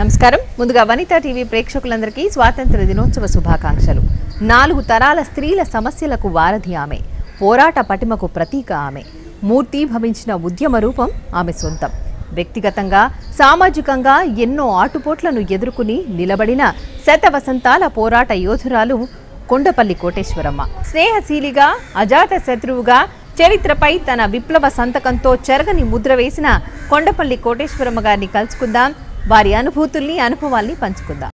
నమస్కారం. ముందుగా వనిత టీవీ ప్రేక్షకులందరికీ స్వాతంత్ర దినోత్సవ శుభాకాంక్షలు. నాలుగు తరాల స్త్రీల సమస్యలకు వారధి ఆమె. పోరాట పటిమకు ప్రతీక ఆమె. మూర్తి భవించిన ఉద్యమ రూపం ఆమె సొంతం. వ్యక్తిగతంగా సామాజికంగా ఎన్నో ఆటుపోట్లను ఎదుర్కొని నిలబడిన శత వసంతాల పోరాట యోధురాలు కొండపల్లి కోటేశ్వరమ్మ. స్నేహశీలిగా అజాత శత్రువుగా చరిత్రపై తన విప్లవ సంతకంతో చెరగని ముద్ర వేసిన కొండపల్లి కోటేశ్వరమ్మ గారిని కలుసుకుందాం. వారి అనుభూతుల్ని అనుభవాల్ని పంచుకుందాం.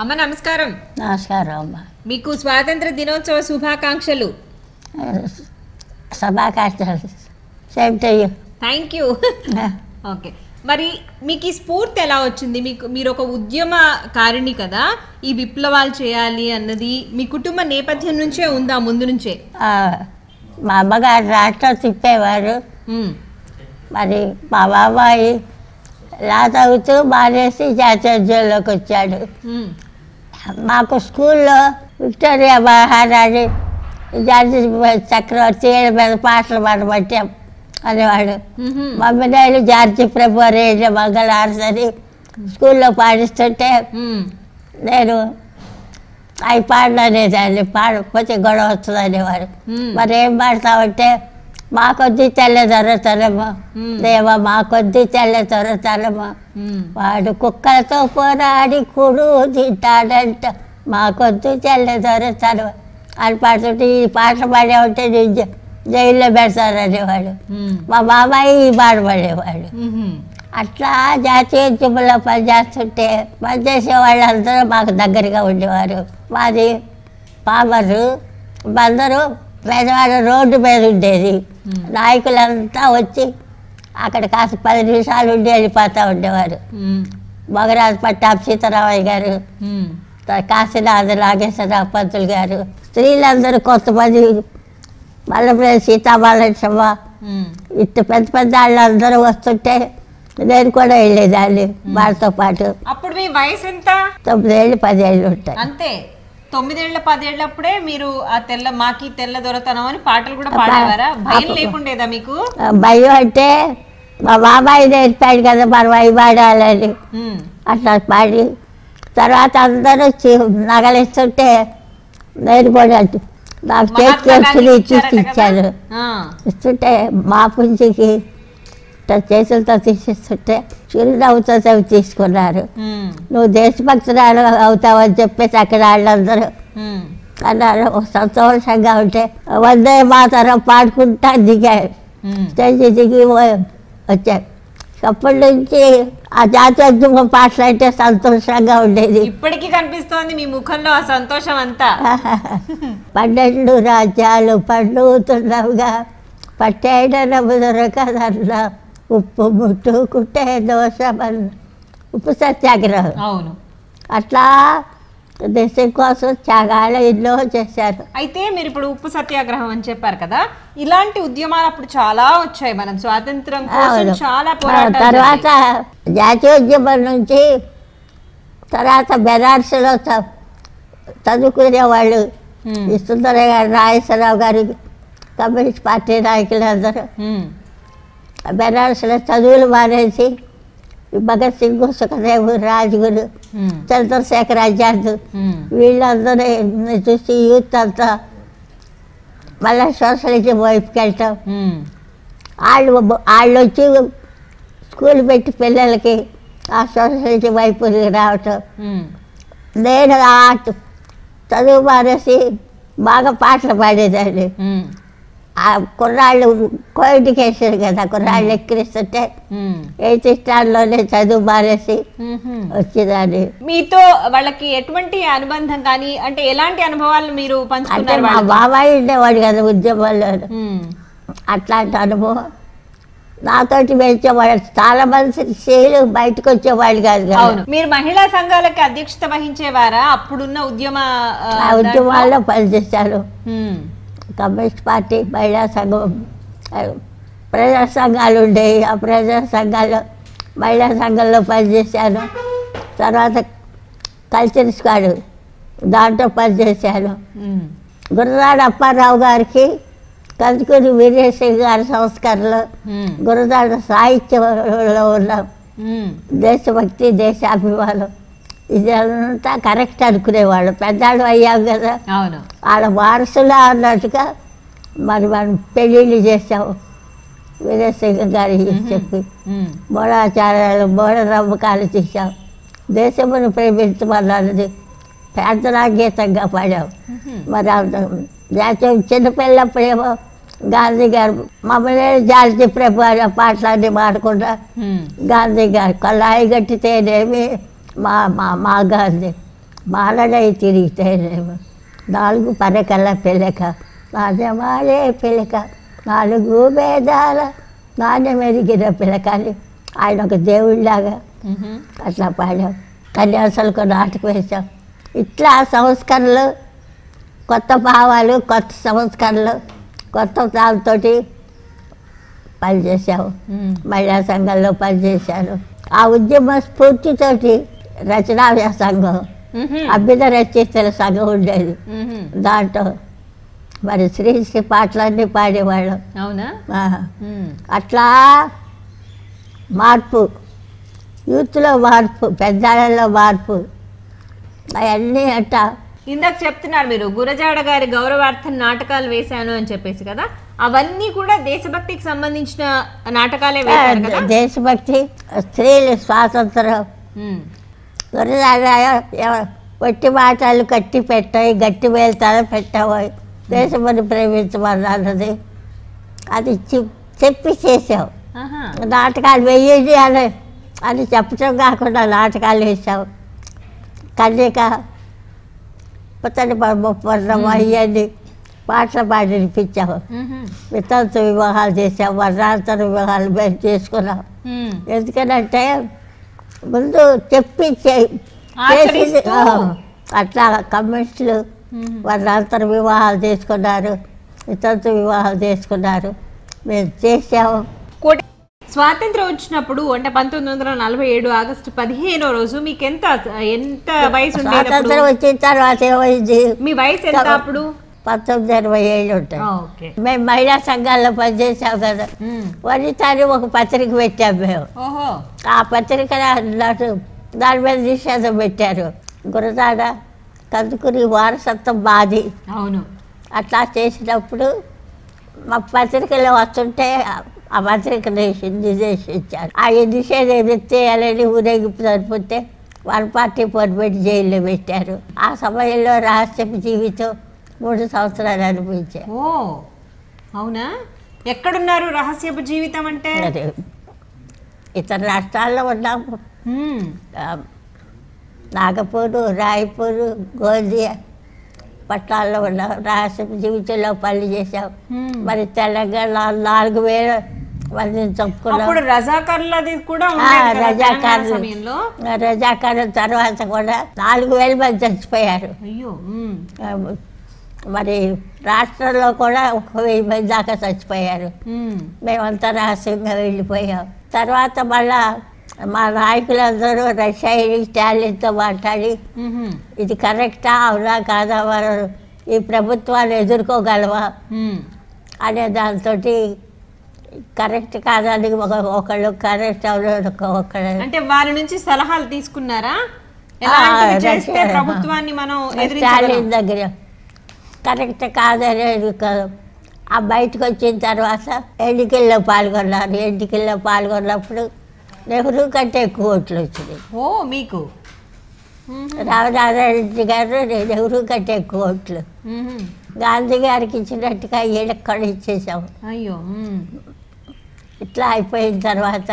అమ్మ నమస్కారం. నమస్కారం అమ్మ. మీకు స్వాతంత్ర దినోత్సవ శుభాకాంక్షలు. సభాకాంక్షలు same to you. Thank you. Okay. మరి మీకు ఈ స్ఫూర్తి ఎలా వచ్చింది? మీకు మీరు ఒక ఉద్యమకారిణి కదా ఈ విప్లవాలు చేయాలి అన్నది మీ కుటుంబ నేపథ్యం నుంచే ఉందా ముందు నుంచే? మా అమ్మగారు రాష్ట్రం తిప్పేవారు. మరి మా బాబాయి లా చదువుతూ మానేసి జాతీయోద్యోగంలోకి వచ్చాడు. మాకు స్కూల్లో విక్టోరియా మహారాణి జాతి చక్రవర్తి మీద పాటలు పాడబట్టాం అనేవాడు మ్హూ, మమ్మీ నేను జార్జి ప్రభు రేడియో మంగళారసని స్కూల్లో పాడిస్తుంటే నేను అవి పాడలేదాన్ని పాడకపోతే గొడవ వస్తుంది అనేవారు మరి ఏం పాడతావంటే మా కొద్ది తెల్లదొరతనమా మ్మ్. దేవా మా కొద్ది తెల్లదొరతనమా ఉమ్, వాడు కుక్కలతో పోరాడి కుడు తింటాడంట మా కొద్ది తెల్లదొరతనమా అని పాడుతుంటే ఈ పాటలు పాడేవంటే నేను జ- జైల్లో పెడతారనేవాడు మా బాబాయి ఈ పాట పాడేవాడు అట్లా జాతీయోద్యమంలో పనిచేస్తుంటే పనిచేసే వాళ్ళందరూ మాకు దగ్గరగా ఉండేవారు. మాది పామరు అందరూ పేదవాడు రోడ్డు మీద ఉండేది. నాయకులంతా వచ్చి అక్కడ కాస్త పది నిమిషాలు ఉండి వెళ్ళిపోతూ ఉండేవారు. మొగరాజు పట్టాభి సీతారామయ్య గారు కాశీనాథ నాగేశ్వరరావు పంతులు గారు స్త్రీలందరూ కొంతమంది సీతామహాలక్ష్మ ఉమ్, ఇట్ట పెద్ద పెద్ద వాళ్ళందరూ వస్తుంటే నేను కూడా వెళ్ళేదాన్ని వాళ్ళతో పాటు. అప్పుడు మీ వయసు ఎంత? తొమ్మిదేళ్ళు పదేళ్ళు ఉంటాయి. అంతే. తొమ్మిదేళ్ళ పదేళ్ళప్పుడే మీరు ఆ తెల్ల మాకి తెల్ల దొరతనం అని పాటలు కూడా పాడేవారా? భయం లేకుండేదా మీకు? భయం అంటే మా బాబాయ్ నేర్పాడు కదా మనం అవి పాడాలని అట్లా పాడి తర్వాత అందరూ నగలిస్తుంటే నేను కూడా నాకు చేతికి మహాత్మా వచ్చి గాంధీ ఇచ్చి ఇచ్చారట ఇచ్చాను కదా? ఆ, ఇస్తుంటే మా పుంజికి చేతులతో తీసిస్తుంటే చిరునవ్వుతో అవి తీసుకున్నారు. నువ్వు దేశభక్తురాలు అవుతావని చెప్పేసి అక్కడ వాళ్ళందరూ అన్నారు. సంతోషంగా ఉంటే వందే మాతరం పాడుకుంటా దిగారు. ఉమ్. స్టేజ్ దిగి వచ్చారు. అప్పటి నుంచి ఆ జాతీయోద్యమ పాటలు అంటే సంతోషంగా ఉండేది. ఇప్పటికీ కనిపిస్తోంది మీ ముఖంలో ఆ సంతోషం అంతా. పన్నెండు రాజ్యాలు పండుతున్నవిగా. పట్టేడనము దొరకదన్న ఉప్పు ముట్టుకుంటే దోషమన్న. ఉప్పు సత్యాగ్రహం. అవును. అట్లా దేశం కోసం త్యాగాలు ఎన్నో చేశారు అయితే మీరు ఇప్పుడు ఉప్పు సత్యాగ్రహం అని చెప్పారు కదా ఇలాంటి ఉద్యమాలు అప్పుడు చాలా వచ్చాయి మనం స్వాతంత్రం కోసం. చాలా తర్వాత జరిగాయి. జాతీయోద్యమం నుంచి తర్వాత బెనారస్లో చదువుకునే వాళ్ళు ఈ సుందరయ్య గారు నాగేశ్వరరావు గారు కమ్యూనిస్ట్ పార్టీ నాయకులందరూ ఉమ్, బెనారస్లో చదువులు మానేసి భగత్ సింగ్ సుఖదేవ్ రాజ్గురు? చంద్రశేఖర్ ఆజాద్ వీళ్ళందరూ చూసి యూత్ అంతా మళ్ళీ సోషలిజం వైపుకి ఉమ్, వాళ్ళు వాళ్ళు వచ్చి స్కూల్ పెట్టి పిల్లలకి ఆ సోషలిజం వైపు రావటం. నేను ఆ చదువు మానేసి బాగా పాటలు పాడేదాన్ని. ఆ కుర్రాళ్ళు కో ఎడ్యుకేషన్ కదా కుర్రాళ్ళు ఎక్కిరిస్తుంటే ఎయిత్ స్టాండ్లోనే చదువు మానేసి. వచ్చేదాన్ని. మీతో వాళ్ళకి ఎటువంటి అనుబంధం కానీ అంటే ఎలాంటి అనుభవాలు మీరు అంటే మా? బాబాయ్ ఉండేవాడు కదా ఉద్యమంలో అట్లాంటి అనుభవం. నాతోటి పెంచేవాళ్ళు చాలా మంది స్త్రీలు బయటకు వచ్చేవాళ్ళు కాదు మీరు మహిళా సంఘాలకి అధ్యక్షత వహించేవారా? అప్పుడున్న ఉద్యమ ఉద్యమాల్లో పనిచేశాను. ఉమ్, కమ్యూనిస్ట్ పార్టీ మహిళా సంఘం ప్రజా సంఘాలు ఉండేవి ఆ ప్రజా సంఘాల్లో మహిళా సంఘంలో పనిచేశాను తర్వాత కల్చర్ స్క్వాడ్ దాంట్లో పనిచేశాను. గురదాడ అప్పారావు గారికి కందుకూరి వీరేశ్వరి గారి సంస్కరణలు. గురదాడ సాహిత్యంలో ఉన్న. దేశభక్తి దేశాభిమానం ఇదంతా కరెక్ట్ అనుకునేవాళ్ళు. పెద్దాడు అయ్యాం కదా. అవును. వాళ్ళ వారసులా అన్నట్టుగా మరి మనం పెళ్ళిళ్ళు చేసాము వీరేశంకర్ గారి చెప్పి. మూఢాచారాలు మూఢ నమ్మకాలు చేశాం. దేశమును ప్రేమించమన్నది ప్రార్థనా గీతంగా పాడాం. మరి అంత జాతీయం చిన్నపిల్లప్పుడేమో గాంధీ గారు మమ్మల్ని జాతి ప్రభు పాటలన్నీ పాడకుండా. గాంధీ గారు కొల్లాయి గట్టితేనేమి మా మా గాంధీ మాలడై తిరిగితేనేమి నాలుగు పరకల పిలక నాణ్యమాడే పిలక నాలుగు భేదాల నాణ్యమెరిగిన పిలకని ఆయన ఒక దేవుడిలాగా. అట్లా పాడాం. కన్యాసులకు నాటకం వేసాం ఇట్లా సంస్కరణలు కొత్త భావాలు కొత్త సంస్కరణలు కొత్త దాంతో పనిచేసాము. మహిళా సంఘంలో పనిచేశాను. ఆ ఉద్యమ స్ఫూర్తితోటి రచనా సంఘం. అభ్యుద రచయితల సంఘం ఉండేది. దాంట్లో మరి శ్రీశ్రీ పాటలన్నీ పాడేవాళ్ళం. అవునా. అట్లా మార్పు యూత్లో మార్పు పెద్దాళ్ళలో మార్పు అవన్నీ అట్టా ఇందాక చెప్తున్నారు మీరు గురజాడ గారి గౌరవార్థం నాటకాలు వేశాను అని చెప్పేసి కదా? అవన్నీ కూడా దేశభక్తికి సంబంధించిన నాటకాలే దేశభక్తి స్త్రీలు స్వాతంత్రం. గురదాగా వట్టి మాటలు కట్టి పెట్టాయి గట్టి వేలుతాను పెట్టాయి. దేశమని ప్రేమించమన్నది అది చెప్- చెప్పి చేసాం ఆహా. నాటకాలు వెయ్యండి అని అని చెప్పడం కాకుండా నాటకాలు వేసాం కన్యక పుత్తడి ముప్పన్నం అయ్యండి పాటలు పాడి వినిపించాము మ్మ్. వితంతు వివాహాలు చేసాం వర్ణాంతర వివాహాలు మేము చేసుకున్నాం. ఎందుకనంటే ముందు చెప్పి అట్లా కమ్యూనిస్టులు. వర్ణాంతర వివాహాలు చేసుకున్నారు వితంతు వివాహాలు చేసుకున్నారు. మేము చేసాము స్వాతంత్రం వచ్చినప్పుడు అంటే పంతొమ్మిది వందల నలభై ఏడు ఆగస్టు పదిహేనో రోజు మీకు ఎంత ఎంత వయసు స్వాతంత్రం వచ్చిన తర్వాత ఏమైంది? మీ వయసు ఎంత అప్పుడు? పంతొమ్మిది ఇరవై ఏళ్ళు ఉంటాయి. మేము మహిళా సంఘాల్లో పనిచేసాం కదా. వనితాని ఒక పత్రిక పెట్టాం మేము. ఆ పత్రిక దాని మీద నిషేధం పెట్టారు. గురదాడ కందుకుని వారసత్వం మాది. అవును. అట్లా చేసినప్పుడు మా పత్రికలో వస్తుంటే ఆ- పత్రిక నిషేధించారు. ఆ నిషేధం ఎత్తేయాలని ఊరేగింపు జరిపితే వన్ పార్టీ పొరబెట్టి జైల్లో పెట్టారు. ఆ సమయంలో రహస్యపు జీవితం మూడు సంవత్సరాలు అనిపించారు ఓ అవునా? ఎక్కడున్నారు రహస్యపు జీవితం అంటే? ఇతర రాష్ట్రాల్లో ఉన్నాము. నాగపూరు రాయపూరు గోందియా పట్టాల్లో ఉన్నాం. రహస్యపు జీవితంలో పనులు చేసాం. మరి తెలంగాణ నాలుగు వేల మందిని చంపుకున్నాం అప్పుడు రజాకర్లది కూడా తెలంగాణ రజాకారులు. తర్వాత కూడా నాలుగు వేల మంది చచ్చిపోయారు. అయ్యో మరి రాష్ట్రంలో కూడా ఒక వెయ్యి మంది దాకా చచ్చిపోయారు మ్మ్. మేమంతా రహస్యంగా వెళ్ళిపోయాం తర్వాత మళ్ళా మా నాయకులందరూ రష్యాయి స్టాలిన్తో మాట్లాడి. ఇది కరెక్టా అవునా కాదా మనం ఈ ప్రభుత్వాన్ని ఎదుర్కోగలవా. అనే దాంతో కరెక్ట్ కాదని ఒక ఒకళ్ళు కరెక్ట్ ఒకళ్ళు అంటే వారి నుంచి సలహాలు తీసుకున్నారా రష్యా- ప్రభుత్వాన్ని మనం దగ్గర కరెక్ట్ కాదనేది కాదు ఆ బయటకు వచ్చిన తర్వాత ఎన్నికల్లో పాల్గొన్నారు ఎన్నికల్లో పాల్గొన్నప్పుడు నెహ్రూ కంటే ఎక్కువ ఓట్లు వచ్చినాయి ఓ మీకు. రామనారాయణ గారు నెహ్రూ కంటే ఎక్కువ ఓట్లు. గాంధీ గారికి ఇచ్చినట్టుగా ఈయనకు కూడా ఇచ్చేసాము అయ్యో. ఇట్లా అయిపోయిన తర్వాత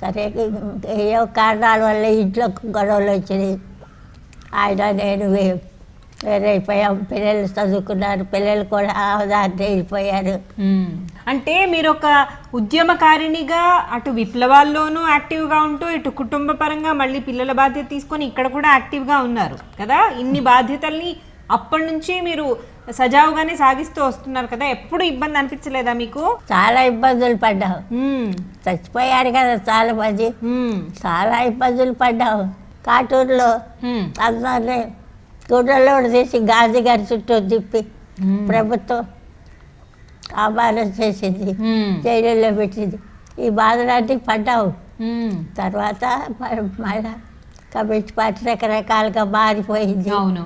సరే ఏవో కారణాల వల్ల ఇంట్లో గొడవలు వచ్చినాయి ఆయన నేను వే- వేరే అయిపోయాం. పిల్లలు చదువుకున్నారు. పిల్లలు కూడా దాంట్లో వెళ్ళిపోయారు. అంటే మీరు ఒక ఉద్యమకారిణిగా అటు విప్లవాల్లోనూ యాక్టివ్గా ఉంటూ ఇటు కుటుంబ పరంగా మళ్ళీ పిల్లల బాధ్యత తీసుకొని ఇక్కడ కూడా యాక్టివ్గా ఉన్నారు కదా? ఇన్ని బాధ్యతల్ని అప్పటి నుంచి మీరు సజావుగానే సాగిస్తూ వస్తున్నారు కదా? ఎప్పుడు ఇబ్బంది అనిపించలేదా మీకు? చాలా ఇబ్బందులు పడ్డావు. చచ్చిపోయారు కదా చాలా మంది. చాలా ఇబ్బందులు పడ్డావు. కాటూరులో. అందరినీ గుడ్డలో తీసి గాంధీ గారి చుట్టూ తిప్పి. ప్రభుత్వం ఆభారం చేసింది. జైలులో పెట్టింది. ఈ బాధలన్నీ పడ్డావు. తర్వాత మళ్ళా కమ్యూనిస్ట్ పార్టీ రకరకాలుగా మారిపోయింది. అవును.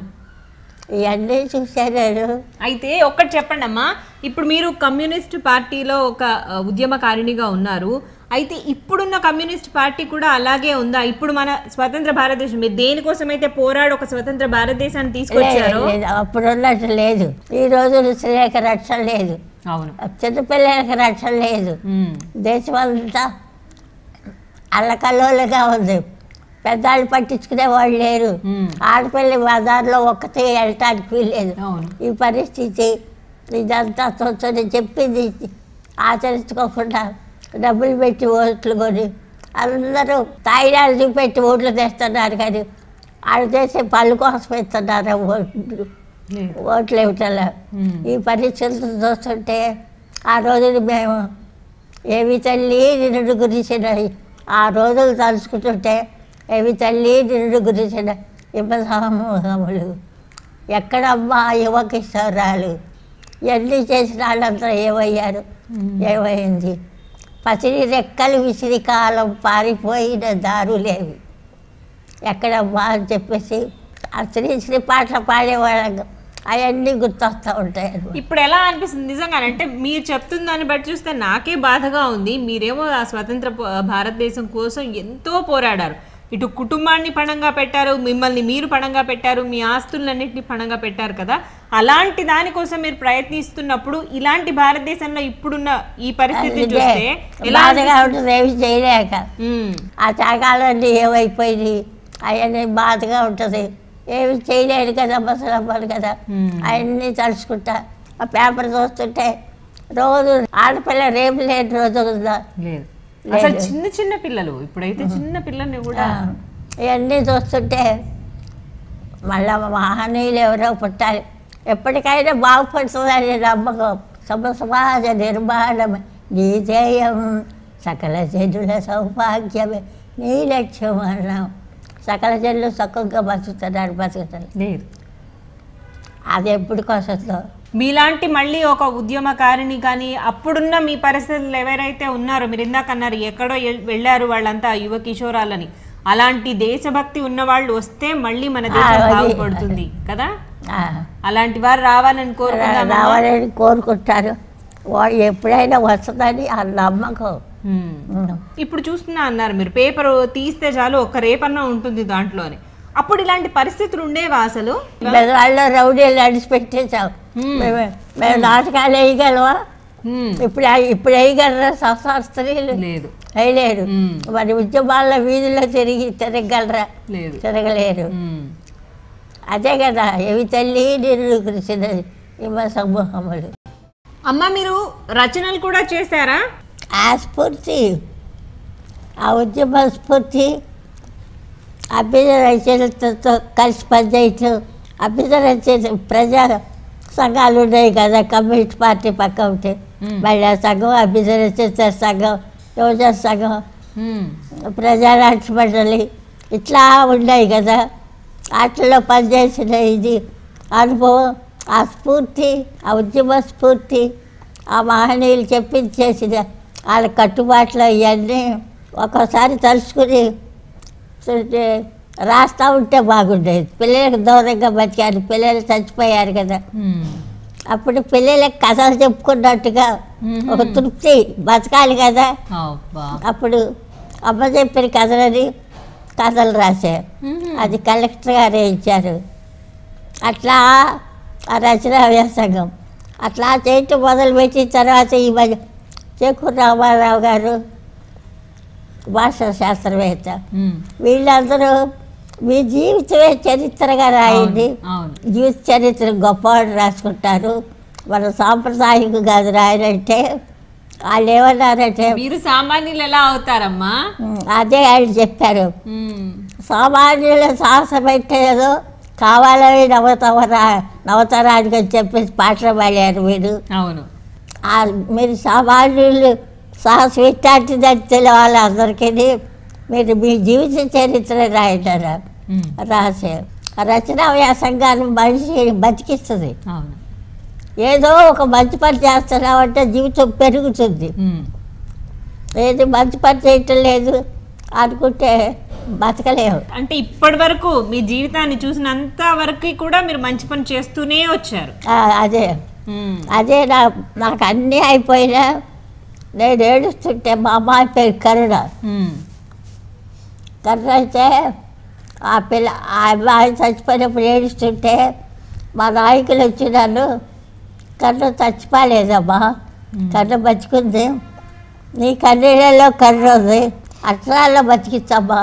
ఇవన్నీ చూశాను నేను. అయితే ఒక్కటి చెప్పండి అమ్మా ఇప్పుడు మీరు కమ్యూనిస్ట్ పార్టీలో ఒక ఉద్యమకారిణిగా ఉన్నారు. అయితే ఇప్పుడున్న కమ్యూనిస్ట్ పార్టీ కూడా అలాగే ఉందా? ఇప్పుడు మన స్వతంత్ర భారతదేశం మీరు దేనికోసం అయితే పోరాడు ఒక స్వతంత్ర భారతదేశాన్ని తీసుకొచ్చారో? అప్పుడు ఉన్నట్టు లేదు. ఈ రోజు స్త్రీలకు రక్షణ లేదు. అవును. చిన్నపిల్లలకు రక్షణ లేదు. దేశం అంతా అల్లకల్లోలుగా ఉంది. పెద్దవాళ్ళు పట్టించుకునే వాళ్ళు లేరు. ఆడపిల్ల బజార్లో ఒక్కతే వెళ్ళటానికి వీల్లేదు అవును. ఈ పరిస్థితి ఇదంతా తోచని చెప్పింది ఆచరించుకోకుండా డబ్బులు పెట్టి ఓట్లు కొని అందరూ తాయిలాలు చూపెట్టి ఓట్లు తెస్తున్నారు కానీ వాళ్ళు చేసే పళ్ళు కోసం ఇస్తున్నారు ఓట్లు. ఓట్లు ఇవ్వటంలో. ఈ పరిస్థితులు చూస్తుంటే ఆ రోజులు మేము ఏవి తల్లి నిన్ను గురించిన ఆ రోజులు తలుచుకుంటుంటే ఏవి తల్లి నిన్ను గురించిన ఇబ్బందులు ఎక్కడమ్మా యువ కిషోరాలు ఎన్ని చేసిన వాళ్ళంతా ఏమయ్యారు? ఏమైంది? పసిరి రెక్కలు విసిరి కాలం పారిపోయిన దారులేవి. ఎక్కడమ్మా అని చెప్పేసి ఆ శ్రీ శ్రీ పాటలు పాడేవాళ్ళం. అవన్నీ గుర్తొస్తూ ఉంటాయి ఇప్పుడు ఎలా అనిపిస్తుంది నిజంగా అంటే మీరు చెప్తున్న దాన్ని బట్టి చూస్తే నాకే బాధగా ఉంది. మీరేమో ఆ స్వతంత్ర భారతదేశం కోసం ఎంతో పోరాడారు. ఇటు కుటుంబాన్ని పణంగా పెట్టారు మిమ్మల్ని మీరు పణంగా పెట్టారు మీ ఆస్తులన్నింటినీ పణంగా పెట్టారు కదా. అలాంటి దానికోసం మీరు ప్రయత్నిస్తున్నప్పుడు ఇలాంటి భారతదేశంలో ఇప్పుడున్న ఈ పరిస్థితి చూస్తే ఎలా బాధగా ఉంటుంది ఏమి చేయలేక. ఆ త్యాగాలన్నీ ఏమైపోయినాయి అవన్నీ బాధగా ఉంటుంది. ఏమి చేయలేడు కదా ముసలమ్మలు కదా. Hmm. అవన్నీ తలుచుకుంటా. ఆ పేపర్ చూస్తుంటే రోజు ఆడపిల్ల రేపు లేని రోజు ఉందా? లేదు. అసలు. చిన్న చిన్న పిల్లలు ఇప్పుడైతే చిన్న పిల్లల్ని కూడా ఇవన్నీ చూస్తుంటే మళ్ళా మహనీయులు ఎవరో పుట్టాలి ఎప్పటికైనా బాగుపడుతుందని నమ్మకం. సమ సమాజ నిర్మాణం నీ జయం సకల జనుల సౌభాగ్యమే నీ లక్ష్యం అన్నాం. సకల జనులు చక్కగా బతుకుతున్నారు బతుకుతారు అది వస్తుందో మీలాంటి మళ్ళీ ఒక ఉద్యమకారిని కానీ అప్పుడున్న మీ పరిస్థితులు ఎవరైతే ఉన్నారో మీరు ఇందాక అన్నారు ఎక్కడో వెళ్ళారు వాళ్ళంతా యువ కిషోరాలని. అలాంటి దేశభక్తి ఉన్న వాళ్ళు వస్తే మళ్ళీ మన దేశం బాగుపడుతుంది కదా? అలాంటి వారు రావాలని కోరుకుందాం రావాలని కోరుకుంటారు. ఎప్పుడైనా వస్తుందని ఆ నమ్మకం. ఇప్పుడు చూస్తున్నా అన్నారు మీరు పేపర్ తీస్తే చాలు ఒక రేపన్నా ఉంటుంది దాంట్లోనే. అప్పుడు ఇలాంటి పరిస్థితులు ఉండేవా అసలు? బెదవాళ్ళలో రౌడీలు నడిచి పెట్టేశాం Hmm. మేము మేము నాటకాలు వేయగలవా. ఇప్పుడు ఇప్పుడు వేయగలరా సంసార స్త్రీలు? లేదు. వేయలేరు. మరి ఉద్యమాల్లో వీధిలో తిరిగి తిరగలరా? తిరగలేరు. అదే కదా ఎవి తల్లి కృష్ణది ఇవ సమూహములు. అమ్మ మీరు రచనలు కూడా చేశారా? ఆ స్ఫూర్తి ఆ ఉద్యమ స్ఫూర్తి అభ్యుదయ రచనలతో కలిసి పనిచేయటం అభ్యుదయ రచన ప్రజా సంఘాలు ఉన్నాయి కదా కమ్యూనిస్ట్ పార్టీ పక్క ఉంటే. మహిళా సంఘం అభ్యుదయ రచయిత సంఘం యువజన సంఘం. ప్రజానాట్య మండలి ఇట్లా ఉన్నాయి కదా వాటిలో పనిచేసిన ఇది అనుభవం ఆ స్ఫూర్తి ఆ ఉద్యమ స్ఫూర్తి ఆ మహనీయులు చెప్పించేసిన వాళ్ళ కట్టుబాట్లు ఇవన్నీ ఒక్కోసారి తలుచుకుని చూస్తే రాస్తా ఉంటే బాగుండేది. పిల్లలకు దూరంగా బతికారు పిల్లలు చచ్చిపోయారు కదా. అప్పుడు పిల్లలకు కథలు చెప్పుకున్నట్టుగా ఒక తృప్తి బతకాలి కదా. అప్పుడు అమ్మ చెప్పిన కథలని కథలు రాశారు. అది కలెక్టర్ గారే ఇచ్చారు. అట్లా ఆ రచన వ్యాసంగం. అట్లా చేయటం మొదలుపెట్టిన తర్వాత ఈ మధ్య చేకూరు రామారావు గారు భాషా శాస్త్రవేత్త. వీళ్ళందరూ మీ జీవితమే చరిత్రగా రాయండి. జీవిత చరిత్ర గొప్పవాడు రాసుకుంటారు. మన సాంప్రదాయిక కాదు రాయాలంటే వాళ్ళు ఏమన్నారంటే మీరు సామాన్యులు ఎలా అవుతారమ్మా? "ఉమ్, అదే వాళ్ళు చెప్పారు. సామాన్యుల సాహసం అంటే ఏదో కావాలని నవతవరా నవతరానికి అని చెప్పేసి పాటలు పాడారు మీరు అవును. మీరు సామాన్యులు సహస్విట్టాంటి దళితుల వాళ్ళందరికీ మీరు మీ జీవిత చరిత్ర రాయంటారా? ఉమ్, రాసే. రచనా వ్యాసంగాన్ని మనిషి బతికిస్తుంది. ఏదో ఒక మంచి పని చేస్తున్నామంటే జీవితం పెరుగుతుంది. ఏది మంచి పని చేయటం లేదు అనుకుంటే బతకలేము. అంటే ఇప్పటి వరకు మీ జీవితాన్ని చూసినంత వరకు కూడా మీరు మంచి పని చేస్తూనే వచ్చారు. అదే. అదే నా నాకు అన్నీ అయిపోయినా నేను ఏడుస్తుంటే మా అమ్మాయి పేరు కరుణ. కరుణ అయితే ఆ పిల్ల ఆ అమ్మాయి చచ్చిపోయినప్పుడు ఏడుస్తుంటే మా నాయకులు వచ్చి నన్ను కన్ను చచ్చిపోలేదమ్మా. కన్ను బతికుంది. నీ కన్నీళ్ళలో కన్ను ఉంది. అక్షరాల్లో బతికించమ్మా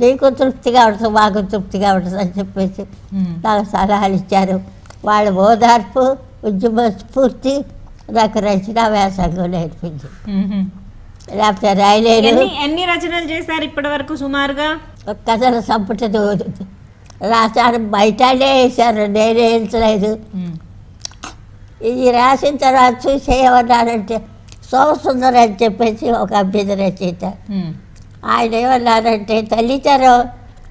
నీకు తృప్తిగా ఉంటుంది మాకు తృప్తిగా ఉంటుంది అని చెప్పేసి. నాకు సలహాలు ఇచ్చారు. వాళ్ళ ఓదార్పు ఉద్యమ స్ఫూర్తి నాకు రచన వ్యాసంగం నేర్పింది ఉమ్, లేకపోతే రాయలేను ఎన్ని రచనలు చేశారు ఇప్పటి వరకు సుమారుగా కథల సంపుట రాశారు బయటనే వేశారు నేనే వేయించలేదు ఇది రాసిన తర్వాత చూసి ఏమన్నారంటే సోమసుందర్ అని చెప్పేసి ఒక అభ్యర్థి రచయిత ఆయన ఏమన్నారంటే తల్లితరం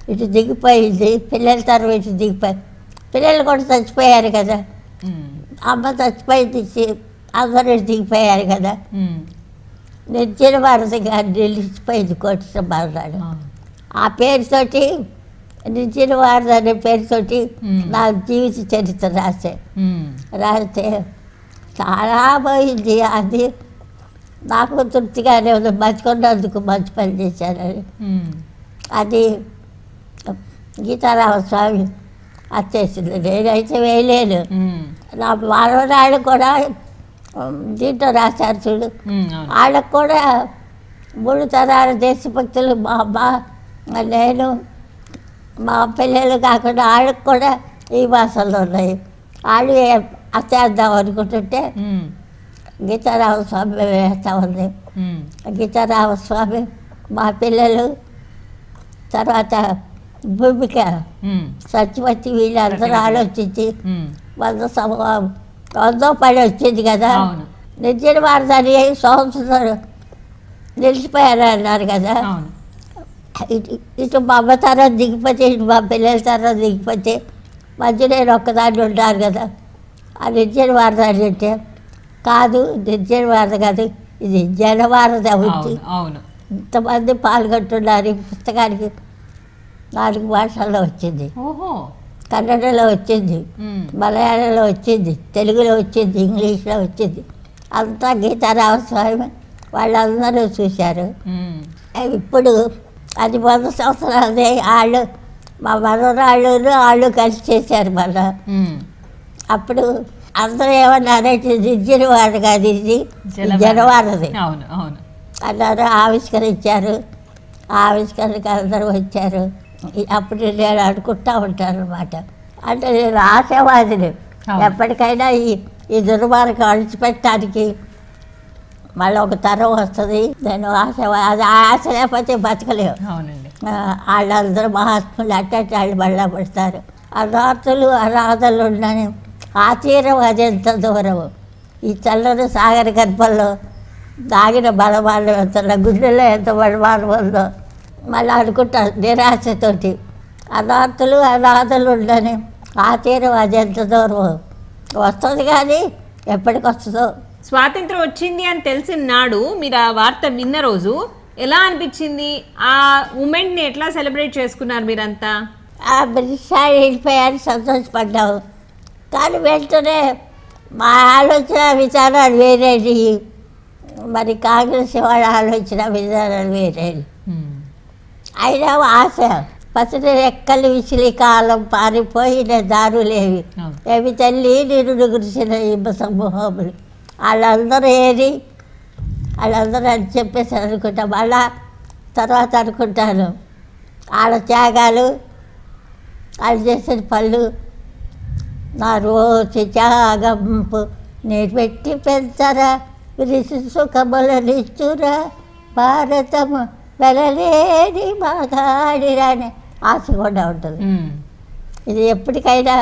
ఇటు దిగిపోయింది పిల్లల తరం ఇటు దిగిపోయి పిల్లలు కూడా చచ్చిపోయారు కదా. అమ్మ చచ్చిపోయింది అందరూ దిగిపోయారు కదా. ఉమ్, నిర్జన భారతిగా నిలిచిపోయింది కోటి అవును. ఆ పేరుతోటి నిర్జన భారతి అనే పేరుతోటి. నా జీవిత చరిత్ర రాసే. రాస్తే చాలా పోయింది అది. నాకు తృప్తిగానే ఉంది. బతుకున్నందుకు మంచి పని చేశానని అది గీతారామస్వామి వచ్చేసింది నేనైతే వేయలేను. నా మనవరాళ్ళు కూడా దీంట్లో రాశారు చూడు. వాళ్ళకు కూడా మూడు తరాల దేశభక్తులు మా అమ్మ మా నేను మా పిల్లలు కాకుండా వాళ్ళకి కూడా ఈ భాషల్లో ఉన్నాయి. వాళ్ళు చేద్దాం అనుకుంటుంటే ఉమ్, గీతారామస్వామి వేస్తా ఉంది. గీతారామస్వామి మా పిల్లలు తర్వాత భూమిక సత్యవతి వీళ్ళందరూ ఆలోచించి వంద సమూహం వందో పని వచ్చింది కదా. నిర్జన భారతాన్ని సంవత్సరం నిలిచిపోయారు అన్నారు కదా. ఇటు ఇటు మా అమ్మ తరం దిగిపోతే ఇటు మా పిల్లల తరం దిగిపోతే మధ్య నేను ఒక్కదాన్ని ఉంటాను కదా. ఆ నిర్జన వారదాన్ని అంటే కాదు నిర్జన వారద కాదు ఇది జనవారద అవును ఇంతమంది పాల్గొంటున్నారు ఈ పుస్తకానికి. నాలుగు భాషల్లో వచ్చింది. ఓహో. కన్నడలో వచ్చింది మలయాళంలో వచ్చింది తెలుగులో వచ్చింది ఇంగ్లీష్లో వచ్చింది. అంతా గీతారామస్వామి వాళ్ళందరూ చూశారు. ఇప్పుడు అది వంద సంవత్సరాలదే వాళ్ళు మా మనవరాళ్ళు వాళ్ళు కలిసి చేశారు మళ్ళా ఉమ్, అప్పుడు అందరూ ఏమన్నారంటే దిద్దిన వాడు కాదు ఇది. జనవారది అన్నారు ఆవిష్కరించారు. ఆవిష్కరణకి అందరూ వచ్చారు. అప్పుడు నేను అనుకుంటా ఉంటాను అనమాట అంటే నేను ఆశావాదిని. ఎప్పటికైనా ఈ ఈ దుర్మార్గం అణిచిపెట్టడానికి మళ్ళీ ఒక తరం వస్తుంది. నేను ఆశ అది ఆశ లేకపోతే బతకలేవు వాళ్ళందరూ మహాత్ములు అట్టటి వాళ్ళు మళ్ళా పడతారు. అనాథులు అనాథలు ఉండని ఆ తీరం అది ఎంత దూరం ఈ చల్లని సాగర గర్భంలో దాగిన బలమానం ఎంత గుండెలో ఎంత బలమానం ఉందో. మళ్ళీ అనుకుంటారు నిరాశతోటి. అనాథులు అనాథలు ఉండని ఆ తీరం అది ఎంత దూరం వస్తుంది కానీ ఎప్పటికి వస్తుందో. స్వాతంత్రం వచ్చింది అని తెలిసిన నాడు మీరు ఆ వార్త విన్న రోజు ఎలా అనిపించింది? ఆ మూమెంట్ని ఎట్లా సెలబ్రేట్ చేసుకున్నారు మీరంతా? ఆ బ్రిటిష్ వెళ్ళిపోయారు సంతోషపడ్డాము. కానీ వెంటనే మా ఆలోచన విధానాలు వేరేది మరి కాంగ్రెస్ వాళ్ళ ఆలోచన విధానాలు వేరేది అయినా ఆశ పసిడి రెక్కలు విసిలి కాలం పారిపోయిన దారులేవి. ఏమి తల్లి? నిరుడు గురిసిన ఇబ్బ సమూహములు. వాళ్ళందరూ ఏది? వాళ్ళందరూ అని చెప్పేసి అనుకుంటా. మళ్ళా తర్వాత అనుకుంటాను. వాళ్ళ త్యాగాలు వాళ్ళు చేసిన పళ్ళు నా రోజు త్యాగంపు. నేను పెట్టి పెంచరా? విరిసి సుఖములనిచ్చురా భారతము వెలలేని మాగాడిరాని ఆశ కూడా ఉంటుంది ఇది ఎప్పటికైనా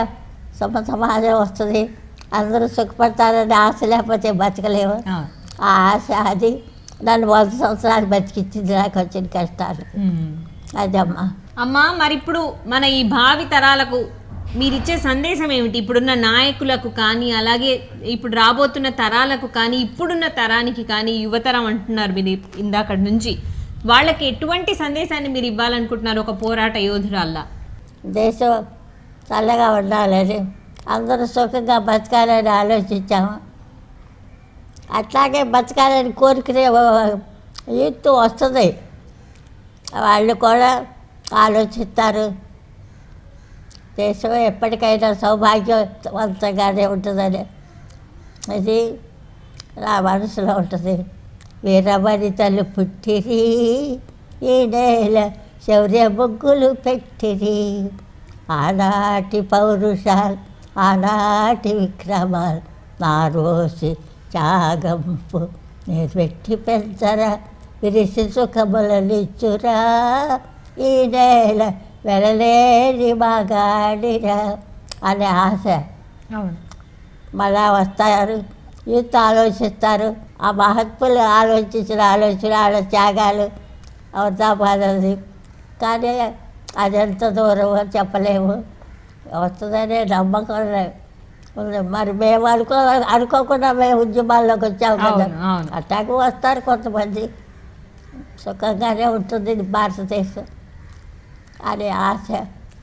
సమ సమాజం వస్తుంది. అందరూ సుఖపడతారని ఆశ లేకపోతే బతకలేము. ఆ. ఆశ అది నన్ను వంద సంవత్సరాలు బతికించింది నాకు వచ్చిన కష్టాలు. మ్మ్. అదమ్మా. అమ్మా మరి ఇప్పుడు మన ఈ భావి తరాలకు మీరిచ్చే సందేశం ఏమిటి? ఇప్పుడున్న నాయకులకు కానీ అలాగే ఇప్పుడు రాబోతున్న తరాలకు కానీ ఇప్పుడున్న తరానికి కానీ యువతరం అంటున్నారు మీరు ఇందాక నుంచి. వాళ్ళకి ఎటువంటి సందేశాన్ని మీరు ఇవ్వాలనుకుంటున్నారు ఒక పోరాట యోధురాల్లా? దేశం చల్లగా ఉండాలని అందరూ సుఖంగా బతకాలని ఆలోచించాము. అట్లాగే బతకాలని కోరుకునే యూత్ వస్తుంది. వాళ్ళు కూడా ఆలోచిస్తారు. దేశం ఎప్పటికైనా సౌభాగ్యవంతంగానే ఉంటుందని. అది నా మనసులో ఉంటుంది. వీరమణి తల్లి పుట్టిరి ఈ నేల శౌర్య ముగ్గులు పెట్టిరి. ఆనాటి పౌరుషాలు ఆనాటి విక్రమాలు నా రోజు త్యాగంపు నిర్వెట్టి పెంచరా విరిసి సుఖములనిచ్చురా ఈ నేల వెలలేని మగాడిరా అనే ఆశ. మళ్ళా వస్తారు యూత్ ఆలోచిస్తారు. ఆ మహత్ములు ఆలోచించిన ఆలోచన వాళ్ళ త్యాగాలు అవతాపాదది కానీ అది ఎంత దూరమో చెప్పలేము. వస్తుందనే నమ్మకం ఉంది. మరి మేము అనుకో అనుకోకుండా మేము ఉద్యమాల్లోకి వచ్చాము కదా. అట్టాకు వస్తారు కొంతమంది. సుఖంగానే ఉంటుంది భారతదేశం. అనే ఆశ.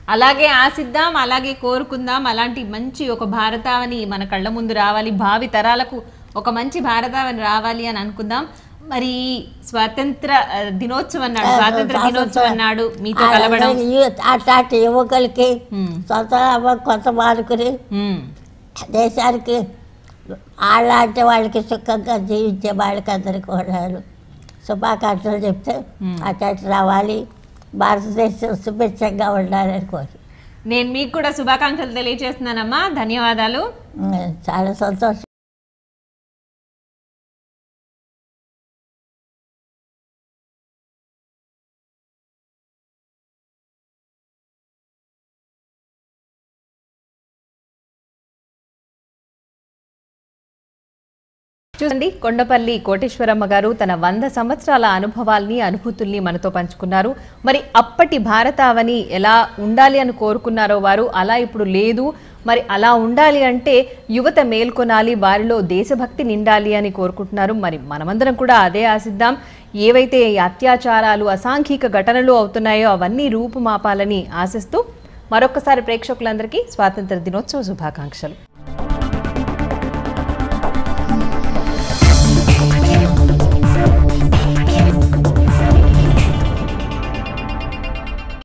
అలాగే ఆశిద్దాం అలాగే కోరుకుందాం. అలాంటి మంచి ఒక భారతావని మన కళ్ళ ముందు రావాలి. భావి తరాలకు ఒక మంచి భారతావని రావాలి అని అనుకుందాం. మరి స్వాతంత్ర దినోత్సవం నాడు స్వాతంత్ర దినోత్సవం నాడు మీతో కలవడం. అట్లాంటి యువకులకి. సొంత లాభం కొంత మానుకుని మ్మ్. దేశానికి అలాంటి వాళ్ళకి సుఖంగా జీవించే వాళ్ళకి అందరికీ కూడా శుభాకాంక్షలు చెప్తే అట్లాంటి రావాలి. భారతదేశం సుభిక్షంగా ఉండాలని కోరి. నేను మీకు కూడా శుభాకాంక్షలు తెలియజేస్తున్నానమ్మా. ధన్యవాదాలు. చాలా సంతోషం. చూడండి. కొండపల్లి కోటేశ్వరమ్మ గారు తన వంద సంవత్సరాల అనుభవాల్ని అనుభూతుల్ని మనతో పంచుకున్నారు. మరి అప్పటి భారతావని ఎలా ఉండాలి అని కోరుకున్నారో వారు అలా ఇప్పుడు లేదు. మరి అలా ఉండాలి అంటే యువత మేల్కొనాలి వారిలో దేశభక్తి నిండాలి అని కోరుకుంటున్నారు. మరి మనమందరం కూడా అదే ఆశిద్దాం. ఏవైతే అత్యాచారాలు అసాంఘిక ఘటనలు అవుతున్నాయో అవన్నీ రూపుమాపాలని ఆశిస్తూ మరొకసారి ప్రేక్షకులందరికీ స్వాతంత్ర దినోత్సవ శుభాకాంక్షలు.